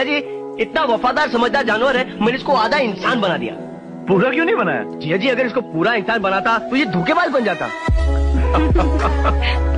जी इतना वफादार समझदार जानवर है मैंने इसको आधा इंसान बना दिया। पूरा क्यों नहीं बनाया? जिया जी अगर इसको पूरा इंसान बनाता तो ये धोखेबाज बन जाता।